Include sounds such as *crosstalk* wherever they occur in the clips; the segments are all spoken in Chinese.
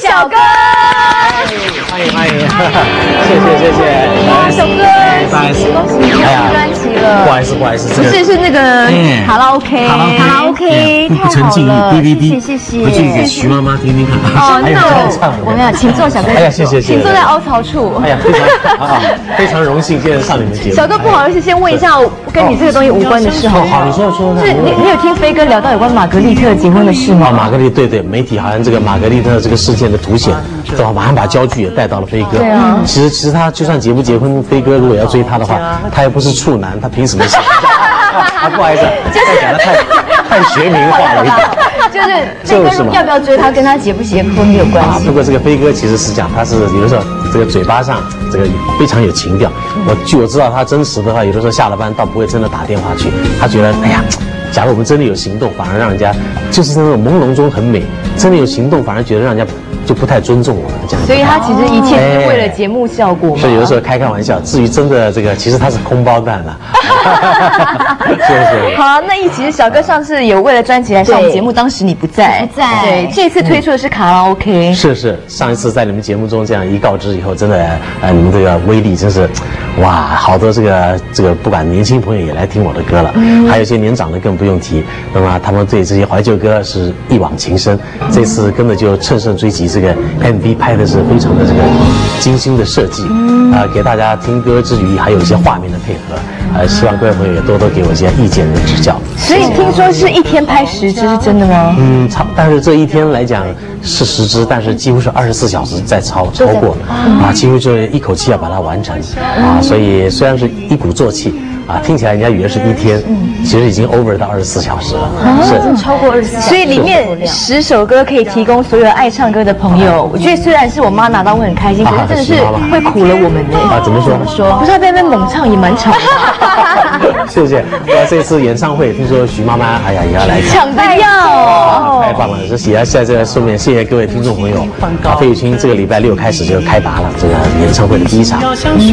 小哥。欢迎欢迎，谢 *laughs* 谢谢谢。啊，小哥，恭喜你又出专辑了。不好意思不好意思，不是是那个哎卡拉 OK，卡拉 OK 卡拉 OK，不太成敬意好了谢谢谢回去给谢。徐妈妈听听看。哦，那 *laughs* 我我们要请坐，小哥。哎呀谢谢谢谢请坐在凹槽处。哎呀，非常啊，非常荣幸今天上你们节目。*laughs* 小哥，不好意思，先问一下跟你这个东西无关的事好不好？好，你说说。是你你有听飞哥聊到有关玛格丽特结婚的事啊，吗？玛格丽对对，媒体好像这个玛格丽特这个事件的凸显，对吧？马上把焦距也带到了飞哥。对啊其实其实他就算结不结婚，飞哥如果要追她的话，他又不是处男，他凭什么想？啊，不好意思，*laughs* 再讲的太太学名化了一点。就是就是嘛飞哥要不要追他，跟他结不结婚没有关啊，系不。过这个飞哥其实是讲，他是有的时候这个嘴巴上这个非常有情调。我据我知道，他真实的话，有的时候下了班倒不会真的打电话去，他觉得哎呀，假如我们真的有行动，反而让人家就是那种朦胧中很美，真的有行动，反而觉得让人家就不太尊重我了这样。所以他其实一切是为了节目效果嘛。所以有的时候开开玩笑，至于真的这个，其实他是空包蛋了。*laughs* 是是。好啊，那一其实小哥上次有为了专辑来上我们节目，当时你不在，不在对，这次推出的是卡拉 OK，是是，上一次在你们节目中这样一告知以后，真的，呃，你们这个威力真是，哇，好多这个这个，不管年轻朋友也来听我的歌了，还有一些年长的更不用提。那么他们对这些怀旧歌是一往情深，这次跟着就乘胜追击，这个 MV 拍的是非常的这个精心的设计，啊、给大家听歌之余还有一些画面的配合，呃，希望各位朋友也多多给我一些意见和指教。所以听说是一天拍十支，是真的吗？嗯，超，但是这一天来讲是十支，但是几乎是二十四小时在超超过啊，几乎就一口气要把它完成啊，所以虽然是一鼓作气啊，听起来人家以为是一天，其实已经 over 到二十四小时了，是。超过二十四小时，所以里面十首歌可以提供所有爱唱歌的朋友。我觉得虽然是我妈拿到会很开心，可是真的是会苦了我们呢。啊，怎么说？说不是在那边猛唱也蛮吵的，*laughs* 谢谢。我这次演唱会，听说徐妈妈，哎呀也要来看。抢着要。太棒了！这也要在这顺便谢谢各位听众朋友。啊，费玉清这个礼拜六开始就开拔了这个演唱会的第一场，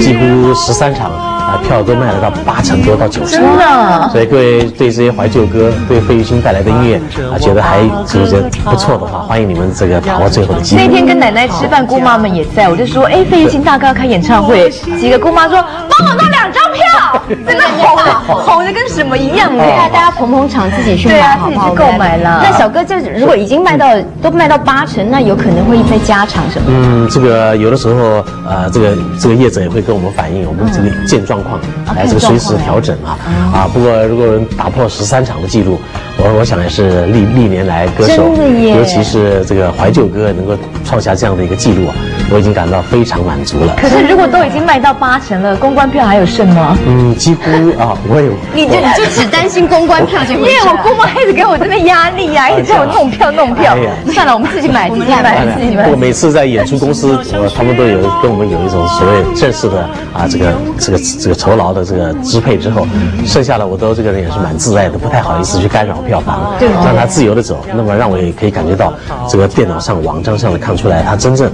几乎十三场啊，票都卖了到八成多到九成。真的所以各位对这些怀旧歌，对费玉清带来的音乐啊，觉得还是不是不错的话，欢迎你们这个把握最后的机会。那天跟奶奶吃饭，姑妈们也在，我就说，哎，费玉清大哥要开演唱会，几个姑妈说帮我弄两张票，真的吼的吼的跟什么一样对啊，大家捧捧场，自己去买对啊好不好？自己去购买了那小哥这如果已经卖到都卖到八成，那有可能会再加场什么？嗯，这个有的时候，呃，这个这个业者也会跟我们反映我们这个见状况，来这个随时调整啊啊。不过如果能打破十三场的记录，我我想也是历历年来歌手尤其是这个怀旧歌能够创下这样的一个记录啊，我已经感到非常满足了。可是如果都已经卖到八成了，公关票还有剩吗？嗯，几乎啊，我有。你就你就只担心公关票这因回事为我姑妈一直给我这边压力呀、一直叫我弄票弄票哎。算了，我们自己买，自己买，自己买不过。每次在演出公司，*laughs* 我他们都有跟我们有一种所谓正式的啊，这个这个这个酬劳的这个支配之后，剩下的我都这个人也是蛮自在的，不太好意思去干扰票房，让他自由的走。那么让我也可以感觉到这个电脑上、网站上的看出来，他真正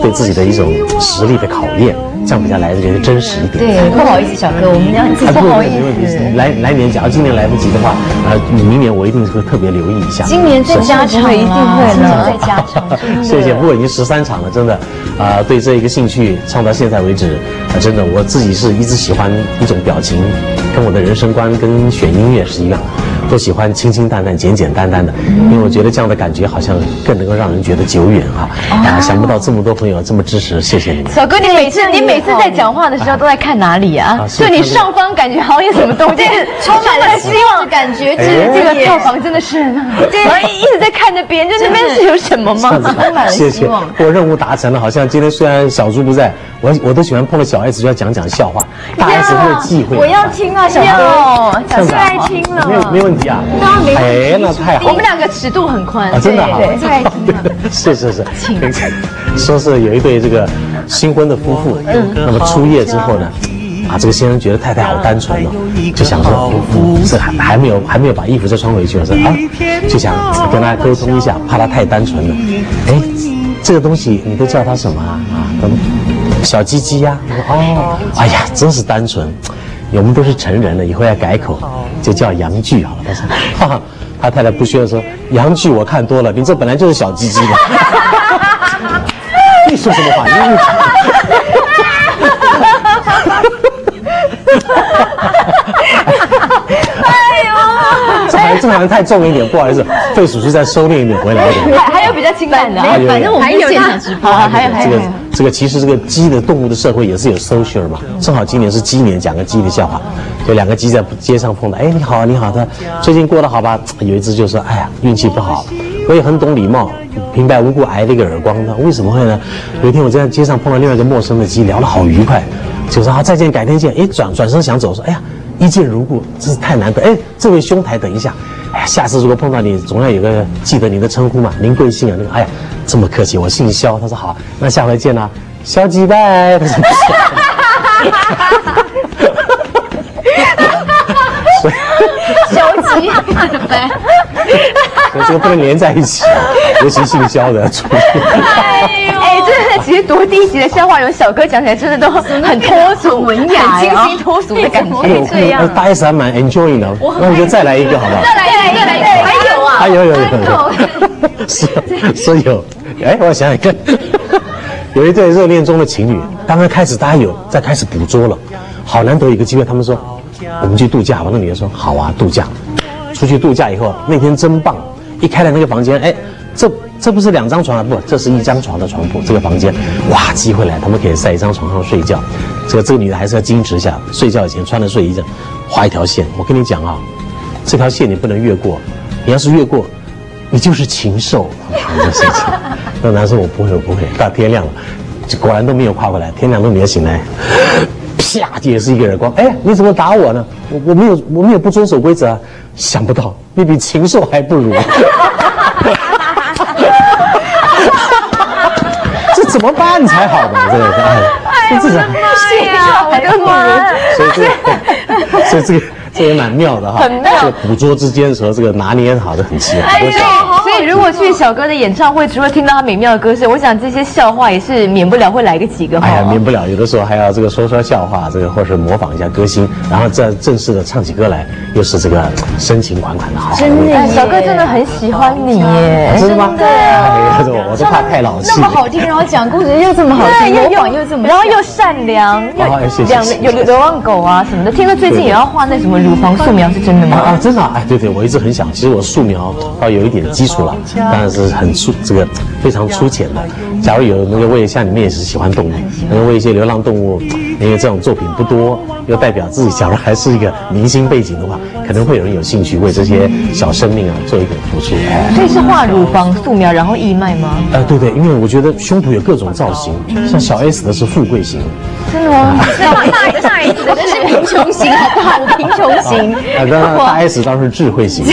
对自己的一种实力的考验，这样比较来的觉得真实一点。对，不好意思，小哥，我们要啊，不好意思。。来来年，假如今年来不及的话，呃，明年我一定会特别留意一下。今年再加长啊，一定会今年再加长。*laughs* 谢谢，不过已经十三场了，真的，啊、对这一个兴趣唱到现在为止，啊、真的我自己是一直喜欢一种表情，跟我的人生观跟选音乐是一样，都喜欢清清淡淡、简简单单的，因为我觉得这样的感觉好像更能够让人觉得久远啊！啊，想不到这么多朋友这么支持，谢谢你们。小哥，你每次你每次在讲话的时候都在看哪里啊就你上方感觉好像有什么东西，*laughs* 就是充满了希望的感觉，哎是这个票房真的是，对，然后一直在看着别人，就那边是有什么吗？充满了谢谢希望。，我任务达成了。好像今天虽然小猪不在，我我都喜欢碰到小 S 就要讲讲笑话，大 S 会忌讳。我要听啊，小哥，哟，小哥这样子啊爱听没有没了。问题啊。当然没哎，那太好了。我们两个尺度很宽啊，，真的好，对 *laughs* 是是是，说是有一对这个新婚的夫妇，那么出夜之后呢，啊，这个先生觉得太太好单纯了，就想说，嗯这还还没有还没有把衣服再穿回去，我说啊，就想跟他沟通一下，怕他太单纯了。哎，这个东西你都叫他什么啊？啊，小鸡鸡呀、我说哦，哎呀，真是单纯。我们都是成人了，以后要改口，就叫洋剧好了。他说，*laughs* 哈哈，他太太不需要说洋剧，我看多了，你这本来就是小鸡鸡嘛。*laughs* 说什么话？你 *laughs* 这好像这好像太重一点，不好意思，费叔叔再收敛一点，回来一点。还还有比较清淡的啊，还有反正我们是现场直播，好还有还有这个这个其实这个鸡的动物的社会也是有 social 嘛，正好今年是鸡年，讲个鸡的笑话，就两个鸡在街上碰到，哎，你好啊，你好他，最近过得好吧？有一只就说，哎呀，运气不好，我也很懂礼貌，平白无故挨了一个耳光，那为什么会呢？有一天我在街上碰到另外一个陌生的鸡，聊得好愉快，就说啊再见，改天见，哎，转转身想走，说哎呀。一见如故，真是太难得。哎，这位兄台，等一下，哎呀，下次如果碰到你，总要有个记得你的称呼嘛。您贵姓啊？那个，哎呀，这么客气，我姓肖。他说好，那下回见啦，肖鸡拜。他说不是。所以，消极，所以这个不能连在一起，尤其姓肖的出其实多低级的笑话，有小哥讲起来真的都很脱俗、文雅很清新 *laughs* 脱俗的感觉。这样那大 S 还蛮 enjoying 的，那我就再来一个好不好？再来一个，再来一个，还有。啊，还有有有有，*laughs* 是是有，哎，我想想看，*laughs* 有一对热恋中的情侣，刚刚开始大家有在开始捕捉了，好难得一个机会，他们说我们去度假。吧，那女的说好啊，度假，出去度假以后那天真棒，一开了那个房间，哎，这这不是两张床啊，不，这是一张床的床铺，这个房间，哇，机会来，他们可以在一张床上睡觉，这个这个女的还是要矜持一下，睡觉以前穿的睡衣这样画一条线，我跟你讲啊。这条线你不能越过，你要是越过，你就是禽兽。事情，那男生我不会，我不会。到天亮了，果然都没有跨过来。天亮都没有醒来，啪，也是一个耳光。哎，你怎么打我呢？我我没有，我没有不遵守规则啊。想不到你比禽兽还不如。怎么办才好呢？*laughs* 这个，哎，这这是呀，我的妈！*laughs* 所以这个，所以这个这也蛮妙的哈，很妙这个捕捉之间的时候这个拿捏好的很奇怪。多小所以如果去小哥的演唱会，除了听到他美妙的歌声，我想这些笑话也是免不了会来个几个哈。哎呀，免不了有的时候还要这个说说笑话，这个或是模仿一下歌星，然后再正式的唱起歌来，又是这个深情款款的好。真的哎，小哥真的很喜欢你耶，真的吗？对啊。我都怕太老气那么。好听，然后讲故事又这么好听，模仿又这么，然后又善良，又两有流流浪狗啊什么的。听说最近也要画那什么乳房素描，是真的吗？啊啊，真的啊哎，对对，我一直很想，其实我素描倒有一点基础了，当然是很粗，这个非常粗浅的。假如有那个为像你们也是喜欢动物，能为一些流浪动物，因为这种作品不多，又代表自己，假如还是一个明星背景的话，可能会有人有兴趣为这些小生命啊做一点付出。哎，所以是画乳房素描，然后义卖吗？呃，对对，因为我觉得胸脯有各种造型，像小 S 的是富贵型，真的吗？大大大 S 的是贫穷型，好不好？贫穷型，啊，当然大 S 当然是智慧型的，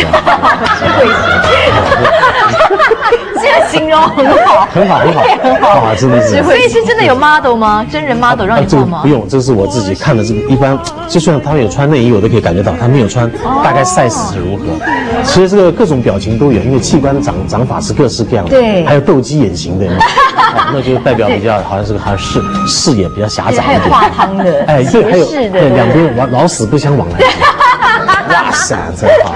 *laughs* 这个形容很好。很好很好很好，真的是。所以是真的有 model 吗？真人 model 让你做吗？不用，这是我自己看的。这个一般，就算他们有穿内衣，我都可以感觉到他没有穿，大概 size 是如何。其实这个各种表情都有，因为器官的长长法是各式各样的，对还有斗鸡眼型的，*laughs* 那就代表比较好像是个好像视视野比较狭窄还有。画汤的，哎，对，还有对两边老老死不相往来。哇塞，真好！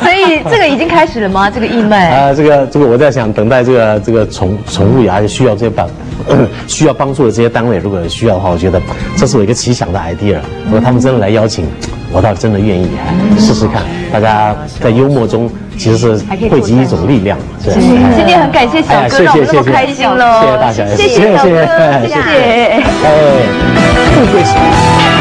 所以这个已经开始了吗？这个义卖？啊，这个这个，我在想，等待这个这个宠宠物牙需要这些帮 *coughs* 需要帮助的这些单位，如果需要的话，我觉得这是我一个奇想的 idea。如果他们真的来邀请，我倒真的愿意哎试试看。大家在幽默中其实是汇集一种力量，对。哎今天很感谢小哥，让我们那么谢谢开心喽！谢谢大家，谢谢小哥，谢谢，谢谢。哎，富贵型。